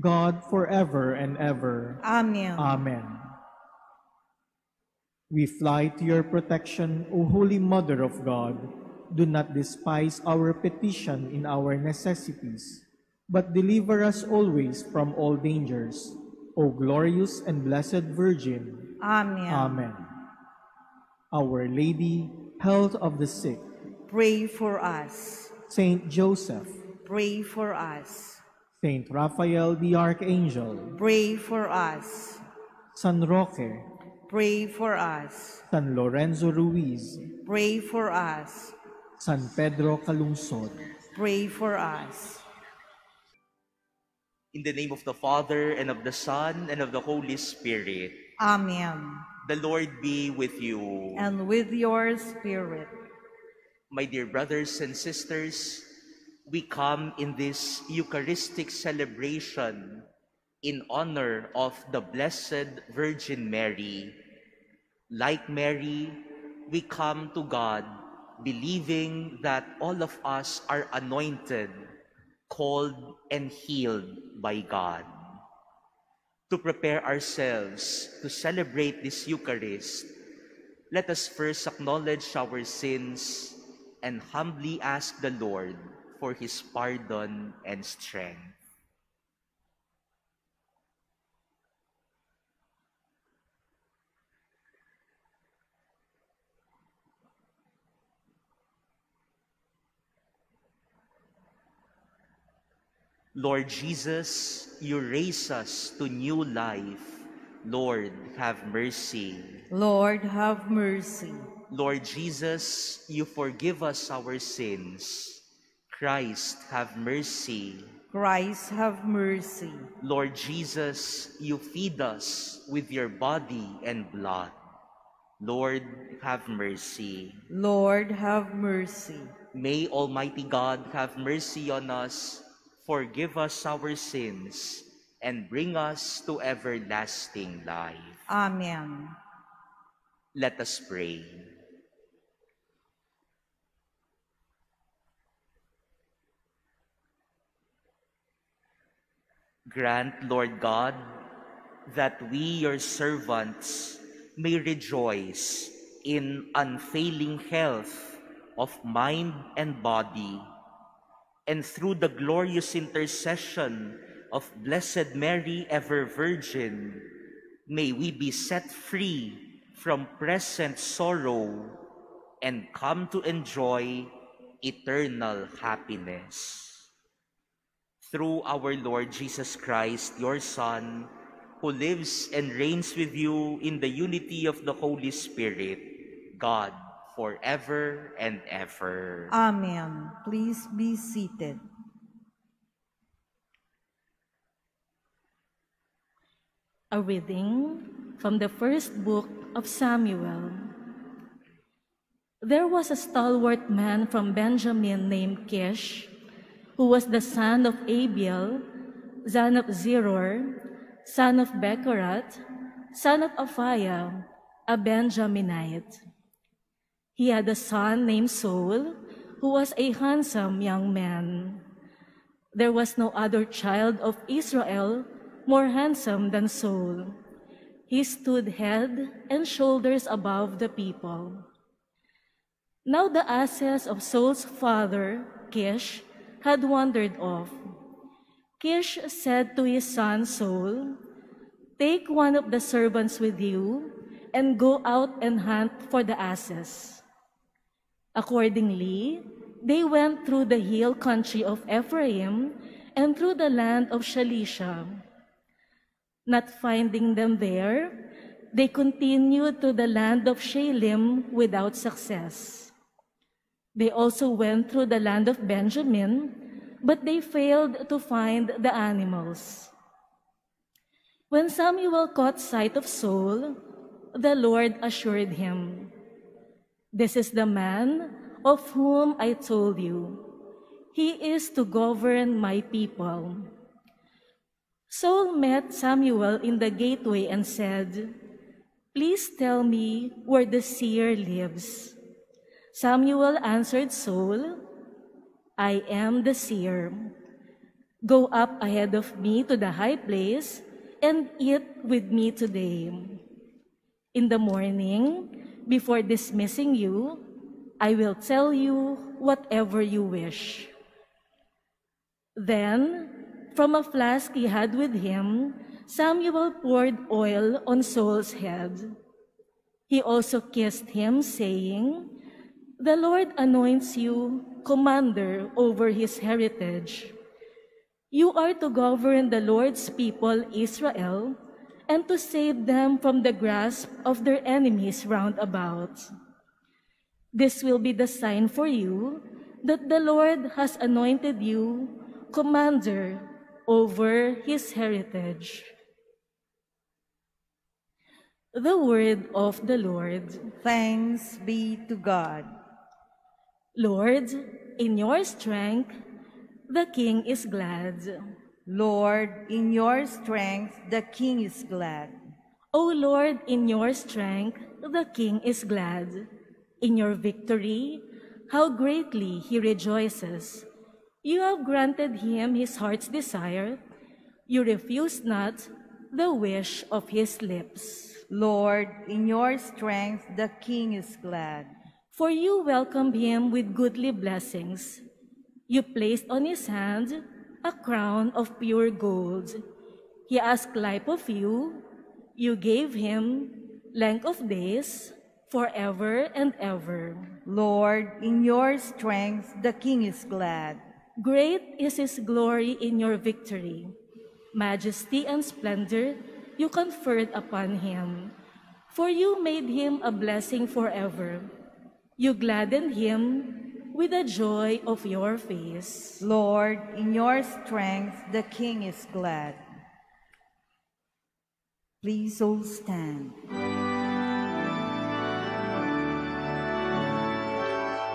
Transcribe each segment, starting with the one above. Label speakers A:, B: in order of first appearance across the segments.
A: God forever and ever.
B: Amen.
A: Amen. We fly to your protection, O Holy Mother of God. Do not despise our petition in our necessities, but deliver us always from all dangers. O glorious and blessed Virgin.
B: Amen.
A: Amen. Our Lady, health of the sick.
B: Pray for us.
A: Saint Joseph,
B: Pray for us.
A: Saint Raphael the Archangel,
B: Pray for us.
A: San Roque,
B: Pray for us.
A: San Lorenzo Ruiz,
B: Pray for us.
A: San Pedro Calungsod.
B: Pray for us.
C: In the name of the Father, and of the Son, and of the Holy Spirit.
B: Amen.
C: The Lord be with you.
B: And with your spirit.
C: My dear brothers and sisters, we come in this Eucharistic celebration in honor of the Blessed Virgin Mary. Like Mary, we come to God believing that all of us are anointed, called, and healed by God. To prepare ourselves to celebrate this Eucharist, let us first acknowledge our sins and humbly ask the Lord for His pardon and strength. Lord Jesus, you raise us to new life. Lord, have mercy.
B: Lord, have mercy.
C: Lord Jesus, you forgive us our sins. Christ, have mercy.
B: Christ, have mercy.
C: Lord Jesus, you feed us with your body and blood. Lord, have mercy.
B: Lord, have mercy.
C: May Almighty God have mercy on us, forgive us our sins, and bring us to everlasting life.
B: Amen.
C: Let us pray. Grant, Lord God, that we, your servants, may rejoice in unfailing health of mind and body, and through the glorious intercession of Blessed Mary, ever Virgin, may we be set free from present sorrow and come to enjoy eternal happiness. Through our Lord Jesus Christ, your Son, who lives and reigns with you in the unity of the Holy Spirit, God, forever and ever.
B: Amen. Please be seated.
D: A reading from the first book of Samuel. There was a stalwart man from Benjamin named Kish, who was the son of Abiel, son of Zeror, son of Bechorath, son of Aphiah, a Benjaminite. He had a son named Saul, who was a handsome young man. There was no other child of Israel more handsome than Saul. He stood head and shoulders above the people. Now the asses of Saul's father, Kish, had wandered off. Kish said to his son Saul, Take one of the servants with you and go out and hunt for the asses. Accordingly, they went through the hill country of Ephraim and through the land of Shalisha. Not finding them there, they continued to the land of Shalim without success. They also went through the land of Benjamin, but they failed to find the animals. When Samuel caught sight of Saul, the Lord assured him, This is the man of whom I told you. He is to govern my people. Saul met Samuel in the gateway and said, Please tell me where the seer lives. Samuel answered Saul, I am the seer. Go up ahead of me to the high place and eat with me today. In the morning, before dismissing you, I will tell you whatever you wish. Then, from a flask he had with him, Samuel poured oil on Saul's head. He also kissed him, saying, The Lord anoints you commander over his heritage. You are to govern the Lord's people, Israel, and to save them from the grasp of their enemies round about. This will be the sign for you that the Lord has anointed you commander over his heritage. The word of the Lord.
B: Thanks be to God.
D: Lord, in your strength, the king is glad.
B: Lord, in your strength, the king is glad.
D: O Lord, in your strength, the king is glad. In your victory, how greatly he rejoices. You have granted him his heart's desire. You refuse not the wish of his lips.
B: Lord, in your strength, the king is glad.
D: For you welcomed him with goodly blessings. You placed on his hand a crown of pure gold. He asked life of you. You gave him length of days forever and ever.
B: Lord, in your strength, the king is glad.
D: Great is his glory in your victory. Majesty and splendor you conferred upon him. For you made him a blessing forever. You gladden him with the joy of your face.
B: Lord, in your strength, the king is glad. Please all stand.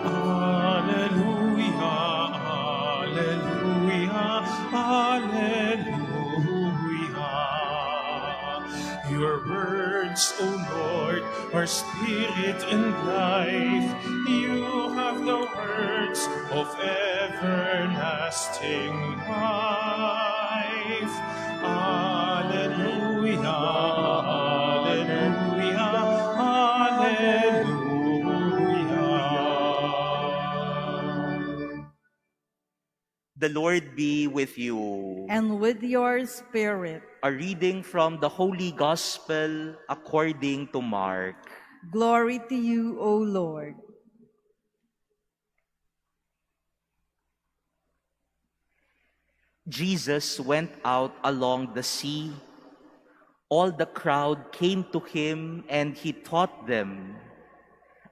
E: Alleluia, Alleluia, Alleluia. Your words, O Lord, are spirit and life. You have the words of everlasting life. Alleluia, Alleluia, Alleluia.
C: The Lord be with you.
B: And with your spirit,
C: A reading from the Holy Gospel according to Mark.
B: glory to you, O Lord.
C: Jesus went out along the sea. All the crowd came to him and he taught them.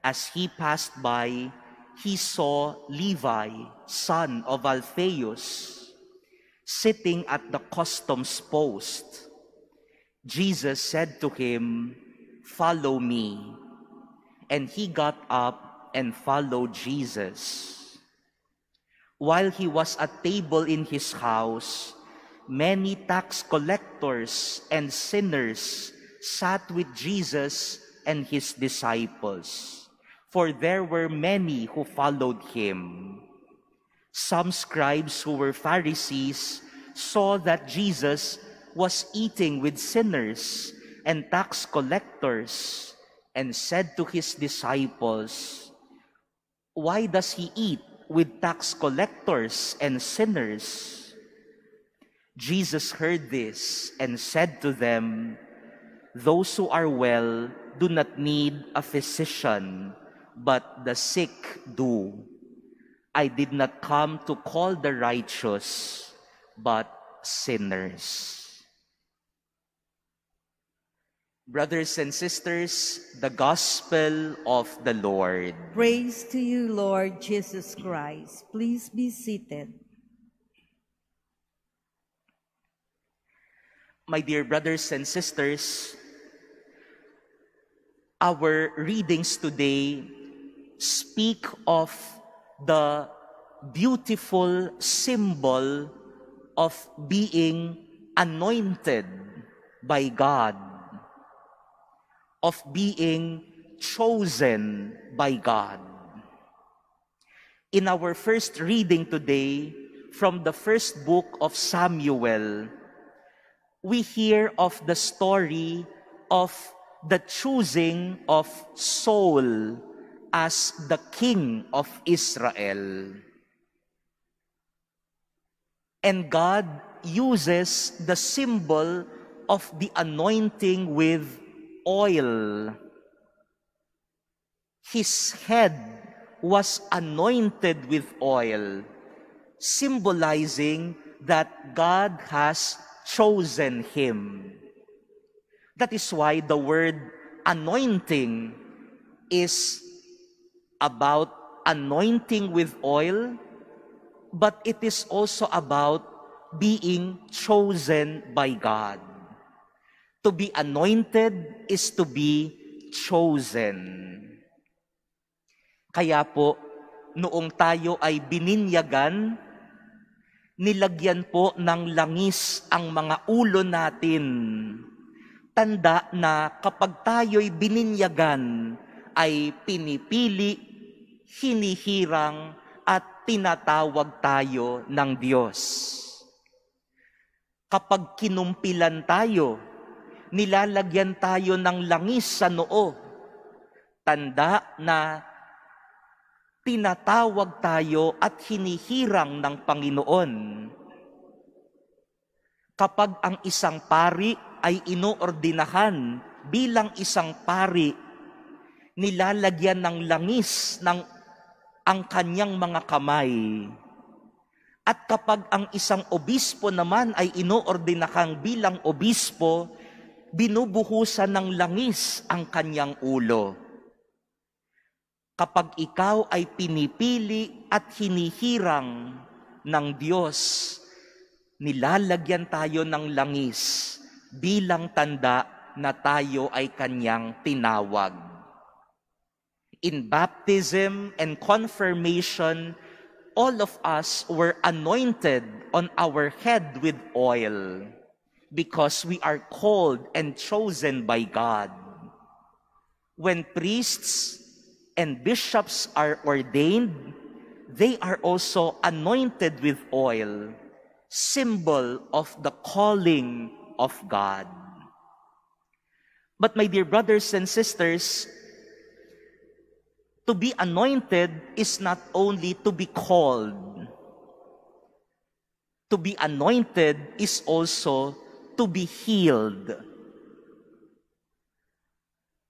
C: As he passed by, he saw Levi, son of Alphaeus, sitting at the customs post. Jesus said to him, Follow me. And he got up and followed Jesus. While he was at table in his house, many tax collectors and sinners sat with Jesus and his disciples, for there were many who followed him. Some scribes who were Pharisees saw that Jesus was eating with sinners and tax collectors and said to his disciples, Why does he eat with tax collectors and sinners? Jesus heard this and said to them, Those who are well do not need a physician, but the sick do. I did not come to call the righteous, but sinners. Brothers and sisters, the gospel of the Lord.
B: Praise to you, Lord Jesus Christ. Please be seated.
C: My dear brothers and sisters, our readings today speak of the beautiful symbol of being anointed by God, of being chosen by God. In our first reading today from the first book of Samuel, we hear of the story of the choosing of Saul as the king of Israel. And God uses the symbol of the anointing with oil. His head was anointed with oil, symbolizing that God has chosen him. That is why the word anointing is about anointing with oil, but it is also about being chosen by God. To be anointed is to be chosen. Kaya po, noong tayo ay bininyagan, nilagyan po ng langis ang mga ulo natin. Tanda na kapag tayo'y bininyagan, ay pinipili, hinihirang, at tinatawag tayo ng Diyos. Kapag kinumpilan tayo, nilalagyan tayo ng langis sa noo. Tanda na tinatawag tayo at hinihirang ng Panginoon. Kapag ang isang pari ay inoordinahan bilang isang pari, nilalagyan ng langis ng ang kanyang mga kamay. At kapag ang isang obispo naman ay inoordinahang bilang obispo, binubuhusan ng langis ang kanyang ulo. Kapag ikaw ay pinipili at hinihirang ng Diyos, nilalagyan tayo ng langis bilang tanda na tayo ay kanyang tinawag. In baptism and confirmation, all of us were anointed on our head with oil because we are called and chosen by God. When priests and bishops are ordained, they are also anointed with oil, symbol of the calling of God. But my dear brothers and sisters, to be anointed is not only to be called. To be anointed is also to be healed.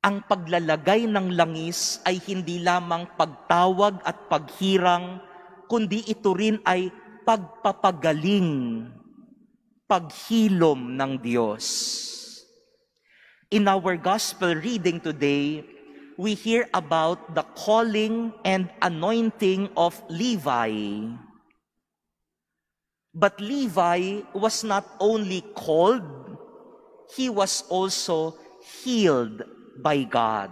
C: Ang paglalagay ng langis ay hindi lamang pagtawag at paghirang, kundi ito rin ay pagpapagaling, paghilom ng Diyos. In our gospel reading today, we hear about the calling and anointing of Levi. But Levi was not only called, he was also healed by God.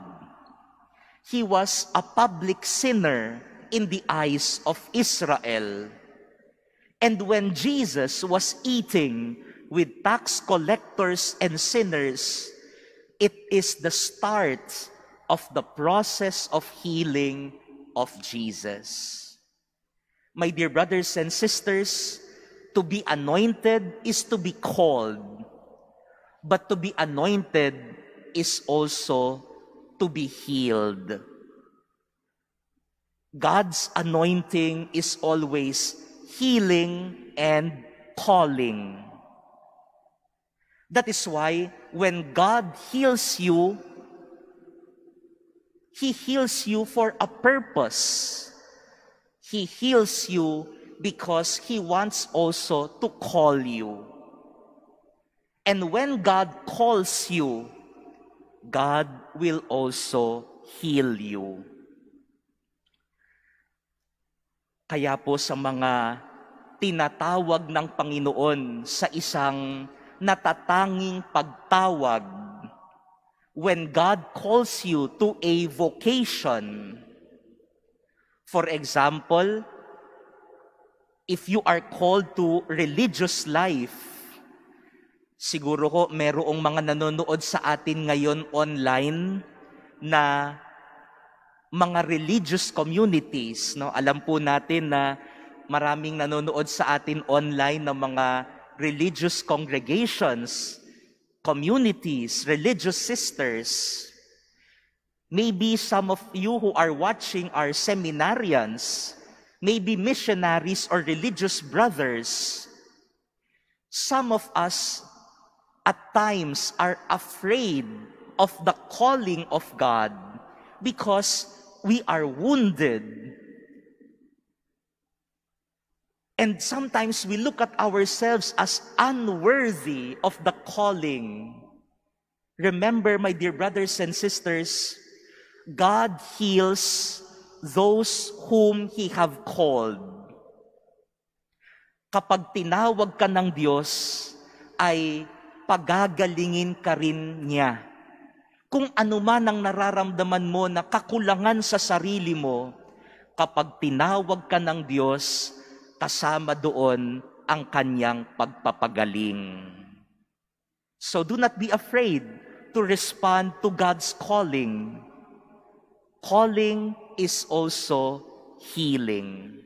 C: He was a public sinner in the eyes of Israel. And when Jesus was eating with tax collectors and sinners, it is the start of the process of healing of Jesus. My dear brothers and sisters, to be anointed is to be called, but to be anointed is also to be healed. God's anointing is always healing and calling. That is why when God heals you, He heals you for a purpose. He heals you because He wants also to call you. And when God calls you, God will also heal you. Kaya po sa mga tinatawag ng Panginoon sa isang natatanging pagtawag, when God calls you to a vocation, for example, if you are called to religious life, siguro ko merong mga nanonood sa atin ngayon online na mga religious communities, no? Alam po natin na maraming nanonood sa atin online ng mga religious congregations, communities, religious sisters. Maybe some of you who are watching are seminarians, maybe missionaries or religious brothers. Some of us at times are afraid of the calling of God because we are wounded. And sometimes we look at ourselves as unworthy of the calling. Remember, my dear brothers and sisters, God heals those whom He have called. Kapag tinawag ka ng Diyos, ay pagagalingin ka rin niya. Kung ano man ang nararamdaman mo na kakulangan sa sarili mo, kapag tinawag ka ng Diyos, kasama doon ang kanyang pagpapagaling. So do not be afraid to respond to God's calling. Calling is also healing.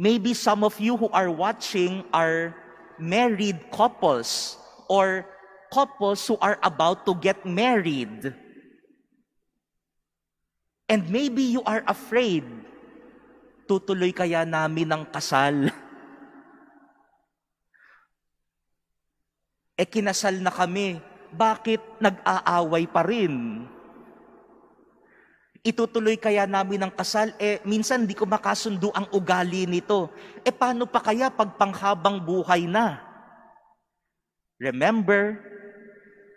C: Maybe some of you who are watching are married couples or couples who are about to get married. And maybe you are afraid, tutuloy kaya namin ang kasal? E kinasal na kami, bakit nag-aaway pa rin? Itutuloy kaya namin ang kasal? Eh, minsan di ko makasundo ang ugali nito. Eh, paano pa kaya pag panghabang buhay na? Remember,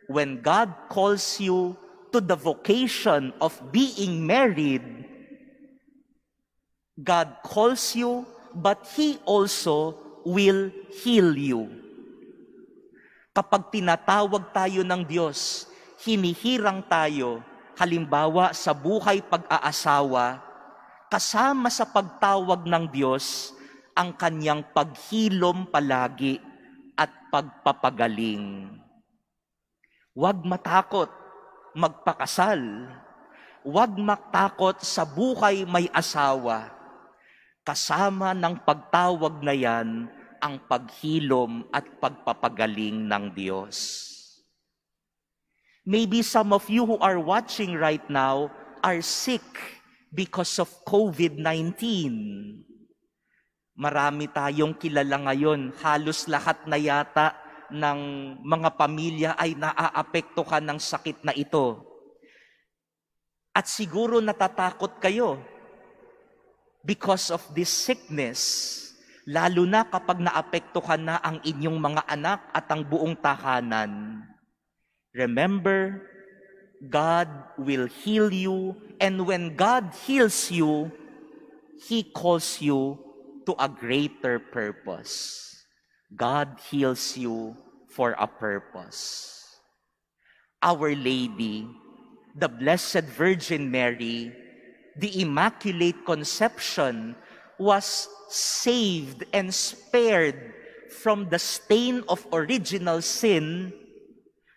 C: when God calls you to the vocation of being married, God calls you, but He also will heal you. Kapag tinatawag tayo ng Diyos, hinihirang tayo, halimbawa sa buhay pag-aasawa, kasama sa pagtawag ng Diyos ang kanyang paghilom palagi at pagpapagaling. Huwag matakot magpakasal. Huwag matakot sa buhay may asawa. Kasama ng pagtawag na yan ang paghilom at pagpapagaling ng Diyos. Maybe some of you who are watching right now are sick because of COVID-19. Marami tayong kilala ngayon. Halos lahat na yata ng mga pamilya ay naaapektuhan ng sakit na ito. At siguro natatakot kayo because of this sickness, lalo na kapag naapektuhan na ang inyong mga anak at ang buong tahanan. Remember, God will heal you, and when God heals you, He calls you to a greater purpose. God heals you for a purpose. Our Lady, the Blessed Virgin Mary, the Immaculate Conception was saved and spared from the stain of original sin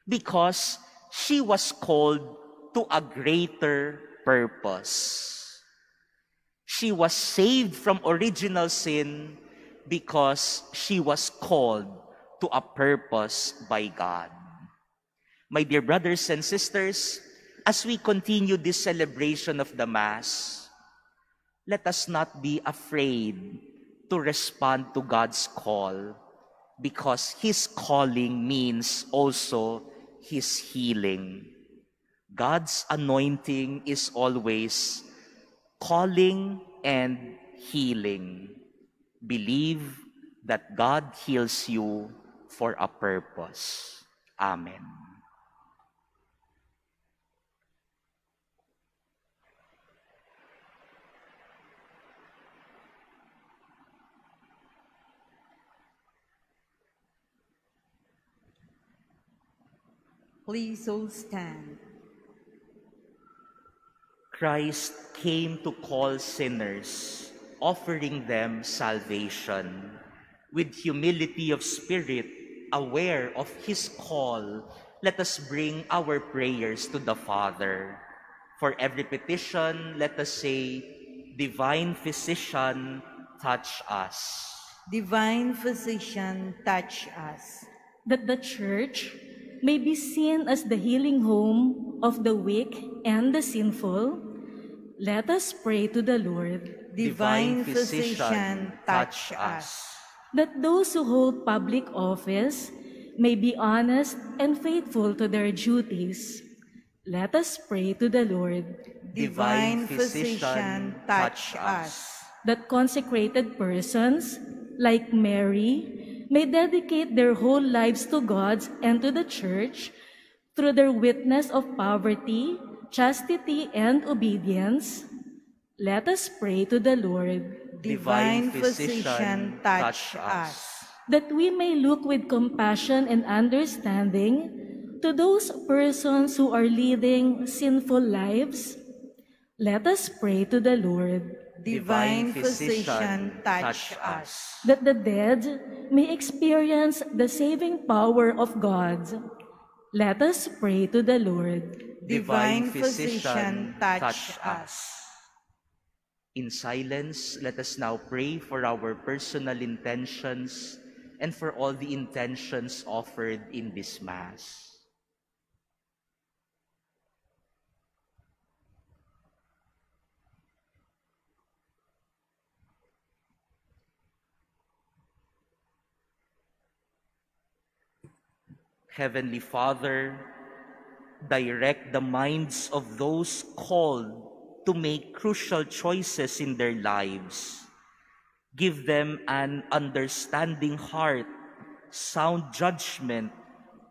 C: because she was called to a greater purpose. She was saved from original sin because she was called to a purpose by God. My dear brothers and sisters, as we continue this celebration of the Mass, let us not be afraid to respond to God's call because His calling means also His healing. God's anointing is always calling and healing. Believe that God heals you for a purpose. Amen.
B: Please all stand.
C: Christ came to call sinners, offering them salvation. With humility of spirit, aware of his call, let us bring our prayers to the Father. For every petition, let us say, Divine Physician, touch us.
B: Divine Physician, touch us.
D: that the church may be seen as the healing home of the weak and the sinful, let us pray to the Lord
B: Divine Physician, touch us.
D: that those who hold public office may be honest and faithful to their duties. Let us pray to the Lord
B: Divine Physician, touch us.
D: that consecrated persons, like Mary, may dedicate their whole lives to God and to the Church through their witness of poverty, chastity, and obedience. Let us pray to the Lord
B: Divine Physician, touch us.
D: that we may look with compassion and understanding to those persons who are leading sinful lives. Let us pray to the Lord
B: Divine Physician, touch us.
D: that the dead may experience the saving power of God. Let us pray to the Lord.
B: Divine Physician, touch us.
C: In silence, let us now pray for our personal intentions and for all the intentions offered in this Mass. Heavenly Father, direct the minds of those called to make crucial choices in their lives. Give them an understanding heart, sound judgment,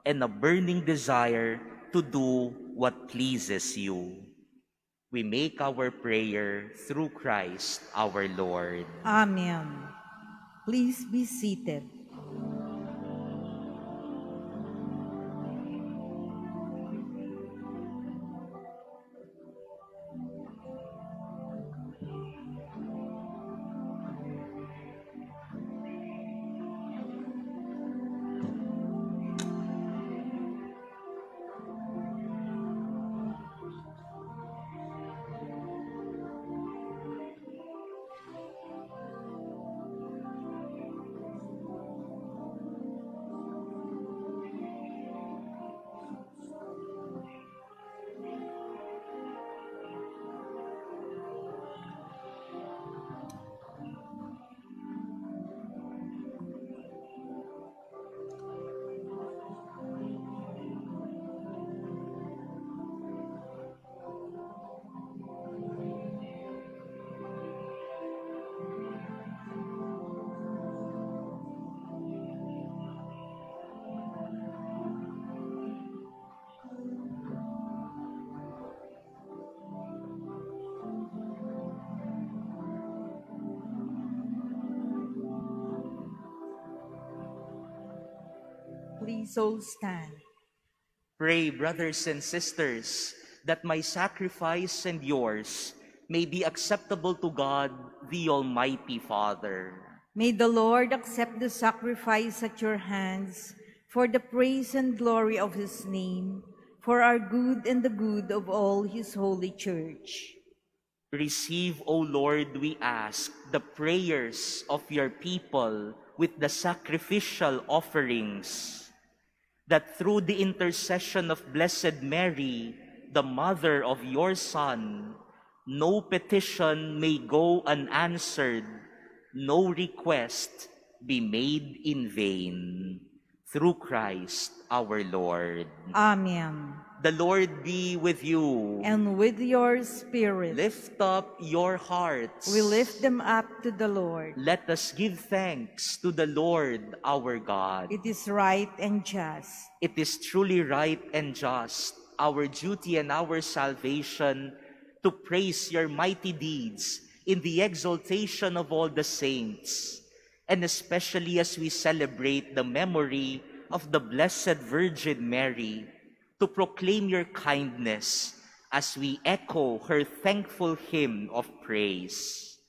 C: and a burning desire to do what pleases you. We make our prayer through Christ our Lord.
B: Amen. Please be seated. All stand.
C: Pray, brothers and sisters, that my sacrifice and yours may be acceptable to God, the Almighty Father.
B: May the Lord accept the sacrifice at your hands for the praise and glory of his name, for our good and the good of all his holy church.
C: Receive, O Lord, we ask, the prayers of your people with the sacrificial offerings, that through the intercession of Blessed Mary, the mother of your Son, no petition may go unanswered, no request be made in vain. Through Christ our Lord.
B: Amen.
C: The Lord be with you.
B: And with your spirit,
C: Lift up your hearts.
B: we lift them up to the Lord.
C: Let us give thanks to the Lord our God.
B: It is right and just.
C: It is truly right and just, our duty and our salvation, to praise your mighty deeds in the exaltation of all the saints, and especially as we celebrate the memory of the Blessed Virgin Mary, to proclaim your kindness as we echo her thankful hymn of praise.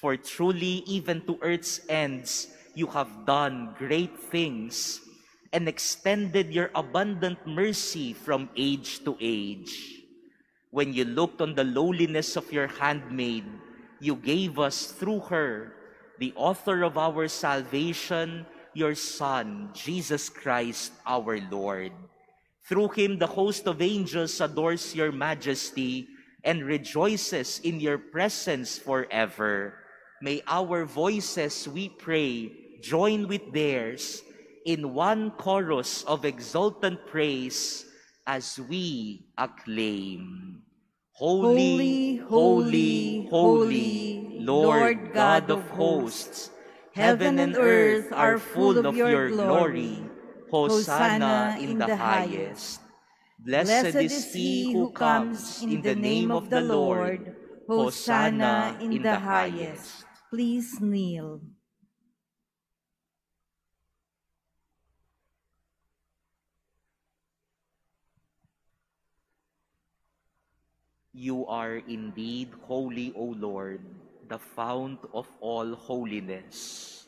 C: For truly, even to earth's ends, you have done great things and extended your abundant mercy from age to age. When you looked on the lowliness of your handmaid, you gave us through her, the author of our salvation, your Son, Jesus Christ our Lord. Through him, the host of angels adores your majesty and rejoices in your presence forever. May our voices, we pray, join with theirs in one chorus of exultant praise as we acclaim. Holy, holy, holy, Lord God of hosts, heaven and earth are full of your glory. Hosanna in the highest. Blessed is he who comes in the name of the Lord. Hosanna in the highest.
B: Please kneel.
C: You are indeed holy, O Lord, the fount of all holiness.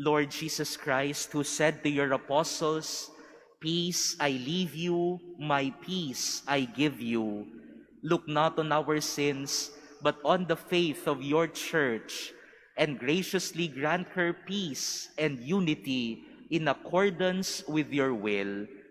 C: Lord Jesus Christ, who said to your apostles, Peace I leave you, my peace I give you. Look not on our sins, but on the faith of your church, and graciously grant her peace and unity in accordance with your will,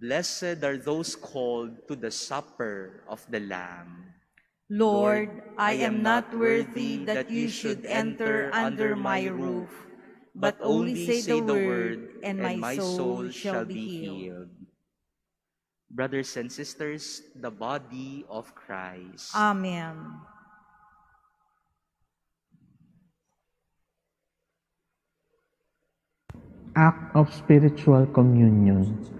C: Blessed are those called to the supper of the Lamb.
B: Lord, I am not worthy that you should enter under my roof, but only say the word, and my soul shall be healed.
C: Brothers and sisters, the body of Christ.
B: Amen.
F: Act of Spiritual Communion.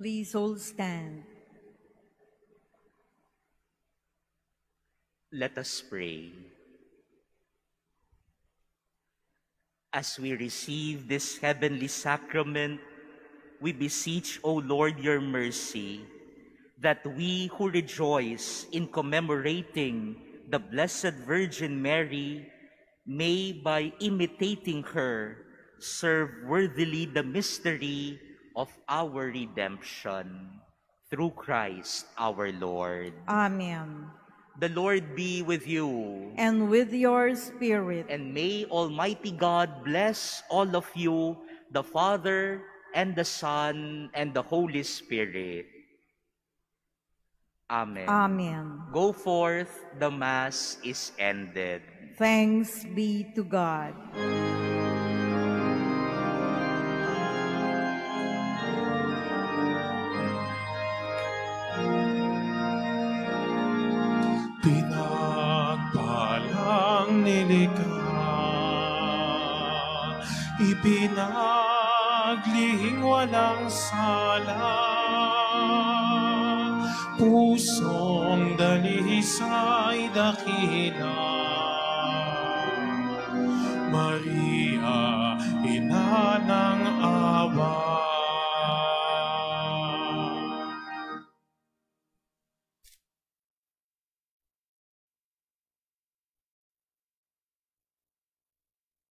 B: Please all stand.
C: Let us pray. As we receive this heavenly sacrament, we beseech, O Lord, your mercy, that we who rejoice in commemorating the Blessed Virgin Mary may, by imitating her, serve worthily the mystery of our redemption through Christ our Lord.
B: Amen.
C: The Lord be with you.
B: And with your spirit.
C: And may Almighty God bless all of you, the Father, and the Son, and the Holy Spirit. Amen.
B: Amen.
C: Go forth, the Mass is ended.
B: Thanks be to God.
E: Ipinaglihing walang sala, pusong dalisay dakila. Maria, ina